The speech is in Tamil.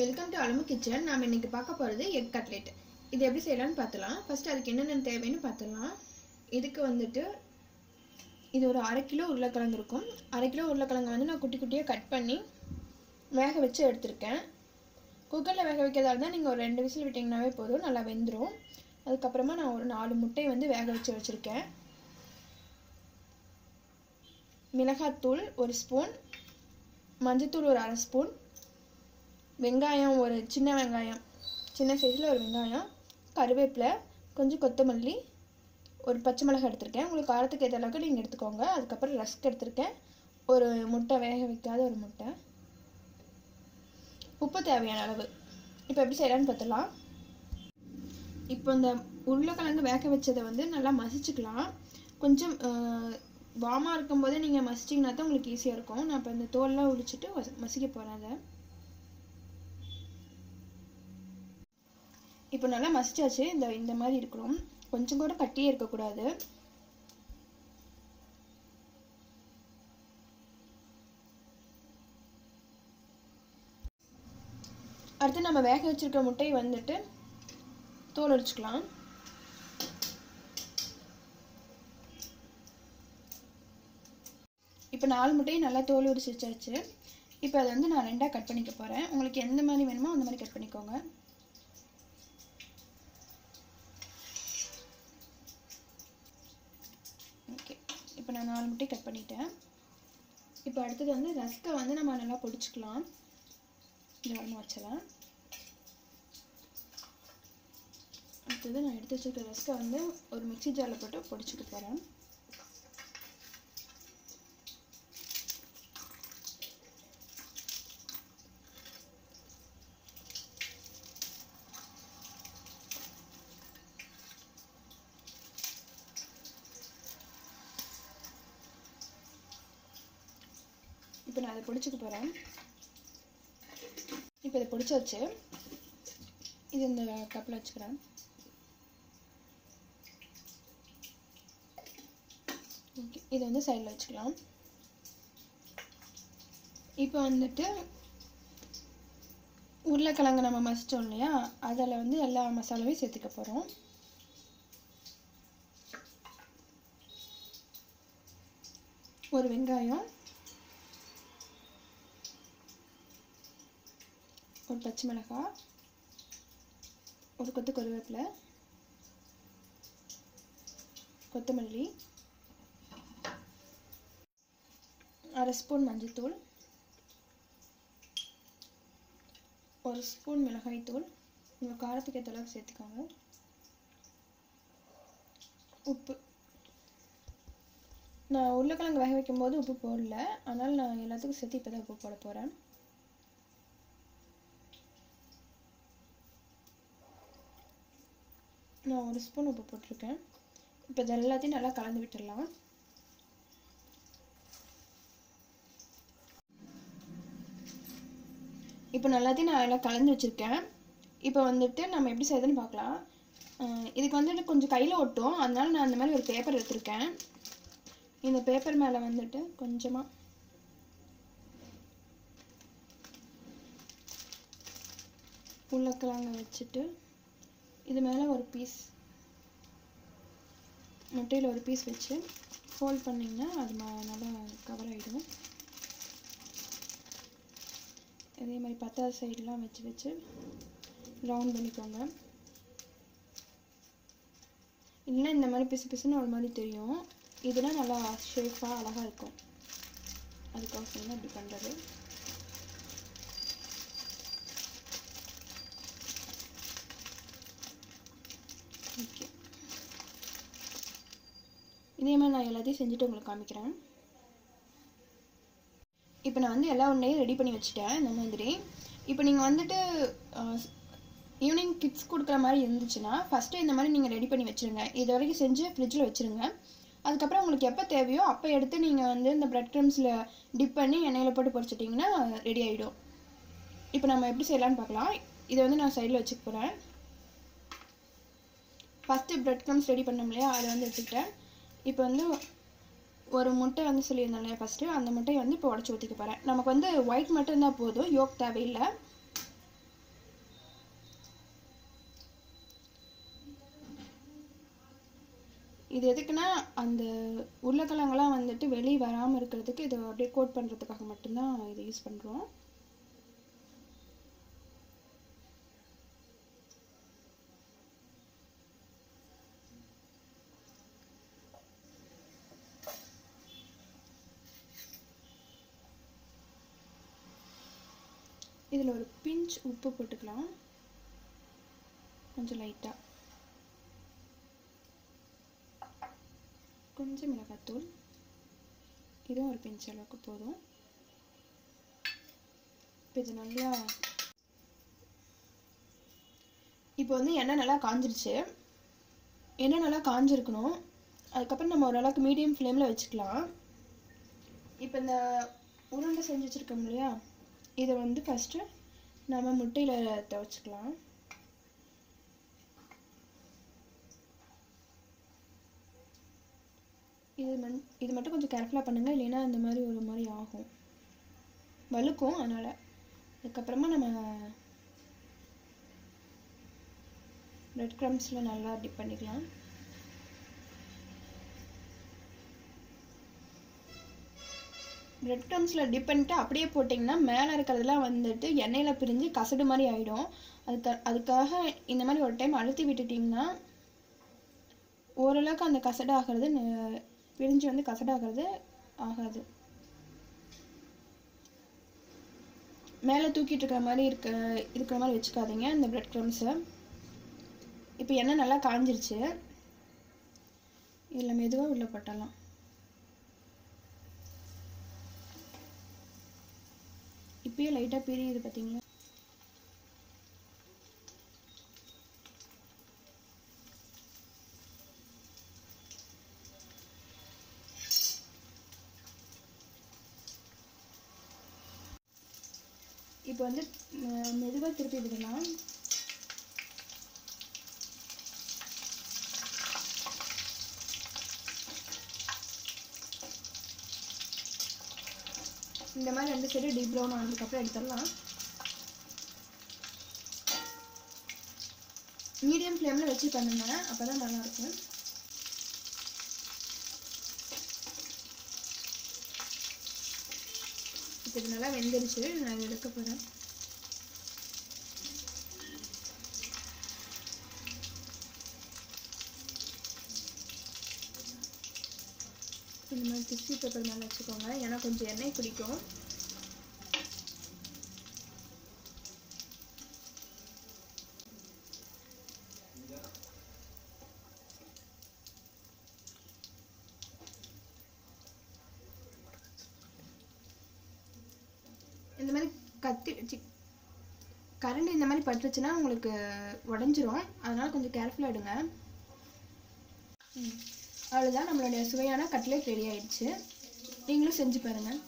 வெல்கம் டு அலமு கிச்சன் நாம் இன்னைக்கு பார்க்க போகிறது எக் கட்லெட் இது எப்படி செய்யலாம்னு பார்த்துலாம் ஃபஸ்ட்டு அதுக்கு என்னென்ன தேவைன்னு பார்த்துலாம் இதுக்கு வந்துட்டு இது ஒரு அரை கிலோ உருளைக்கிழங்கு இருக்கும். அரை கிலோ உருளைக்கிழங்கு வந்து நான் குட்டி குட்டியாக கட் பண்ணி வேக வச்சு எடுத்திருக்கேன். குக்கரில் வேக வைக்கிறதா இருந்தால் நீங்கள் ஒரு ரெண்டு விசில் விட்டிங்கனாவே போதும். நல்லா வெந்துடும் அதுக்கப்புறமா நான் ஒரு நாலு முட்டையை வந்து வேக வச்சு வச்சுருக்கேன். மிளகாத்தூள் ஒரு ஸ்பூன் மஞ்சத்தூள் ஒரு அரை ஸ்பூன் வெங்காயம் ஒரு சின்ன வெங்காயம். சின்ன சைஸில் ஒரு வெங்காயம் கருவேப்பிலை கொஞ்சம் கொத்தமல்லி ஒரு பச்சை மிளகாய் எடுத்திருக்கேன். உங்களுக்கு காரத்துக்கு ஏற்ற அளவுக்கு நீங்கள் எடுத்துக்கோங்க. அதுக்கப்புறம் ரஸ்க் எடுத்திருக்கேன். ஒரு முட்டை வேக வைக்காத ஒரு முட்டை. உப்பு தேவையான அளவு. இப்போ எப்படி செய்யலான்னு பார்த்துலாம் இப்போ இந்த உருளைக்கிழங்கு வேக வச்சதை வந்து நல்லா மசிச்சுக்கலாம். கொஞ்சம் வாமாக இருக்கும்போதே நீங்கள் மசிச்சிங்கன்னா தான் உங்களுக்கு ஈஸியாக இருக்கும். நான் இப்போ இந்த தோல்லாம் உரிச்சிட்டு மசிக்க போகிறேன் அதை. இப்போ நல்லா மசிச்சாச்சு. இந்த இந்த மாதிரி இருக்கணும். கொஞ்சம் கூட கட்டியே இருக்கக்கூடாது. அடுத்து நம்ம வேக வச்சிருக்க முட்டையை வந்துட்டு தோல் உரிச்சுக்கலாம் இப்போ நாலு முட்டையும் நல்லா தோல் உரிச்சு வச்சாச்சு. இப்போ அதை வந்து நான் ரெண்டாக கட் பண்ணிக்க போகிறேன் உங்களுக்கு எந்த மாதிரி வேணுமோ அந்த மாதிரி கட் பண்ணிக்கோங்க ஓகே இப்போ நான் நாலு முட்டை கட் பண்ணிட்டேன். இப்போ அடுத்தது வந்து ரஸ்க்கை வந்து நம்ம நல்லா பொடிச்சுக்கலாம். இந்த ஒன்று வச்சிடலாம். அடுத்தது நான் எடுத்து வச்சுருக்க ரஸ்க்கை வந்து ஒரு மிக்ஸி ஜாரில் போட்டு பொடிச்சுட்டு போகிறேன் இப்போ நான் அதை பிடிச்சிக்க போகிறேன் இப்போ இதை பிடிச்சாச்சு இது இந்த கப்பில் வச்சுக்கிறேன். ஓகே இதை வந்து சைடில் வச்சுக்கலாம். இப்போ வந்துட்டு உருளைக்கிழங்கு நம்ம மசிச்சோம் இல்லையா? அதில் வந்து எல்லா மசாலாவையும் சேர்த்துக்க போகிறோம் ஒரு வெங்காயம் ஒரு பச்சை மிளகாய் ஒரு கொத்து கருவேப்பிலை கொத்தமல்லி அரை ஸ்பூன் மஞ்சள்தூள் ஒரு ஸ்பூன் மிளகாய்த்தூள். உங்கள் காரத்துக்கு ஏற்ற அளவுக்கு சேர்த்துக்கோங்க. உப்பு. நான் உருளைக்கிழங்கு வேக வைக்கும்போது உப்பு போடல. அதனால் நான் எல்லாத்துக்கும் சேர்த்து இப்போ தான் உப்பு போட போகிறேன் நான் ஒரு ஸ்பூன் உப்பு போட்டிருக்கேன். இப்போ இது எல்லாத்தையும் நல்லா கலந்து விட்டுடலாம். இப்போ நல்லாத்தையும் நான் எல்லாம் கலந்து வச்சுருக்கேன். இப்போ வந்துட்டு நம்ம எப்படி செய்யுதுன்னு பார்க்கலாம். இதுக்கு வந்துட்டு கொஞ்சம் கையில் ஒட்டும். அதனால நான் அந்த மாதிரி ஒரு பேப்பர் எடுத்திருக்கேன். இந்த பேப்பர் மேலே வந்துட்டு கொஞ்சமாக உருளைக்கிழங்க வச்சுட்டு இது மேலே ஒரு பீஸ் முட்டையில் ஒரு பீஸ் வச்சு ஃபோல்ட் பண்ணிங்கன்னா அது நல்லா கவர் ஆகிடும் அதே மாதிரி பத்தாவது சைடெலாம் வச்சு வச்சு ரவுண்ட் பண்ணிக்கோங்க. இல்லைன்னா இந்த மாதிரி பிசு பிசுன்னு ஒரு மாதிரி தெரியும். இதெல்லாம் நல்லா ஷேஃபாக அழகாக இருக்கும். அதுக்கோசரம் தான் இப்படி பண்ணுறது ஓகே இதே மாதிரி நான் எல்லாத்தையும் செஞ்சுட்டு உங்களுக்கு காமிக்கிறேன். இப்போ நான் வந்து எல்லா ஒன்றையும் ரெடி பண்ணி வச்சுட்டேன் இந்த மாதிரி. இப்போ நீங்கள் வந்துட்டு ஈவினிங் கிட்ஸ் கொடுக்குற மாதிரி இருந்துச்சுன்னா ஃபஸ்ட்டு இந்த மாதிரி நீங்கள் ரெடி பண்ணி வச்சுருங்க. இது வரைக்கும் செஞ்சு ஃப்ரிட்ஜில் வச்சுருங்க. அதுக்கப்புறம் உங்களுக்கு எப்போ தேவையோ அப்போ எடுத்து நீங்கள் வந்து இந்த ப்ரெட் க்ரம்ஸில் டிப் பண்ணி எண்ணெயில் போட்டு பொரிச்சிட்டிங்கன்னா ரெடி ஆகிடும் இப்போ நம்ம எப்படி செய்யலான்னு பார்க்கலாம். இதை வந்து நான் சைடில் வச்சுக்க போகிறேன் ஃபஸ்ட்டு ப்ரெட் க்ரம்ஸ் ரெடி பண்ணோம் இல்லையா அதை வந்து எடுத்துக்கிட்டேன். இப்போ வந்து ஒரு முட்டை வந்து சொல்லியிருந்தோம் இல்லையா ஃபஸ்ட்டு அந்த முட்டையை வந்து இப்போ உடச்சி ஊற்றிக்க போகிறேன் நமக்கு வந்து ஒயிட் மட்டும் தான் போதும் யோக் தேவையில்லை. இது எதுக்குன்னா அந்த உருளைக்கிழங்கெல்லாம் வந்துட்டு வெளியே வராமல் இருக்கிறதுக்கு இதை அப்படியே கோட் பண்ணுறதுக்காக மட்டும்தான் இதை யூஸ் பண்ணுறோம் இதில் ஒரு பிஞ்ச் உப்பு போட்டுக்கலாம். கொஞ்சம் லைட்டாக கொஞ்சம் மிளகாத்தூள். இதுவும் ஒரு பிஞ்ச் அளவுக்கு போதும். இப்போ இது நல்லா இப்போ வந்து எண்ணெய் நல்லா காஞ்சிருச்சு. எண்ணெய் நல்லா காஞ்சிருக்கணும். அதுக்கப்புறம் நம்ம ஓரளவுக்கு மீடியம் ஃப்ளேமில் வச்சுக்கலாம். இப்போ இந்த உருண்டை செஞ்சு வச்சுருக்கோம் இல்லையா? இதை வந்து ஃபஸ்ட்டு நம்ம முட்டையில் துவச்சிக்கலாம். இது மண் இது மட்டும் கொஞ்சம் கேர்ஃபுல்லாக பண்ணுங்கள் இல்லைன்னா இந்த மாதிரி ஒரு மாதிரி ஆகும். வலுக்கும் அதனால். அதுக்கப்புறமா நம்ம ப்ரெட் க்ரம்ஸில் நல்லா டிப் பண்ணிக்கலாம். பிரெட் க்ரம்ஸில் டிப் பண்ணிட்டு அப்படியே போட்டிங்கன்னா மேலே இருக்கிறதெல்லாம் வந்துட்டு எண்ணெயில் பிரிஞ்சு கசடு மாதிரி ஆகிடும் அதுக்கு அதுக்காக இந்த மாதிரி ஒரு டைம் அழுத்தி விட்டுட்டிங்கன்னா ஓரளவுக்கு அந்த கசடு ஆகிறது பிரிஞ்சு வந்து கசடாகிறது ஆகாது. மேலே தூக்கிட்டு இருக்கிற மாதிரி இருக்க இருக்கிற மாதிரி வச்சுக்காதீங்க இந்த பிரெட் க்ரம்ஸை இப்போ எண்ணெய் நல்லா காஞ்சிருச்சு. இதில் மெதுவாக உள்ள போட்டலாம். இப்பயே லைட்டாக பிரியுது பார்த்தீங்களா இப்போ வந்து மெதுவாக திருப்பி விடலாம் இந்த மாதிரி ரெண்டு சைடு டீப் ப்ரௌன் ஆனதுக்கப்புறம் எடுத்துடலாம். மீடியம் ஃப்ளேமில் வச்சு பண்ணுங்க. அப்போ தான் நல்லாயிருக்கும். இப்போ இது நல்லா வெந்துருச்சு. நான் எடுக்க போகிறேன் இந்த மாதிரி டிஷ்யூ பேப்பர் மேலே வச்சுக்கோங்க. ஏன்னா கொஞ்சம் எண்ணெய் பிடிக்கும் இந்த மாதிரி கத்தி சி கரண்ட் இந்த மாதிரி பட்டுருச்சுன்னா உங்களுக்கு உடஞ்சிரும். அதனால் கொஞ்சம் கேர்ஃபுல்லாக எடுங்க. ம். அவ்வளோதான் நம்மளுடைய சுவையான கட்லெட் ரெடி ஆயிடுச்சு. நீங்களும் செஞ்சு பாருங்கள்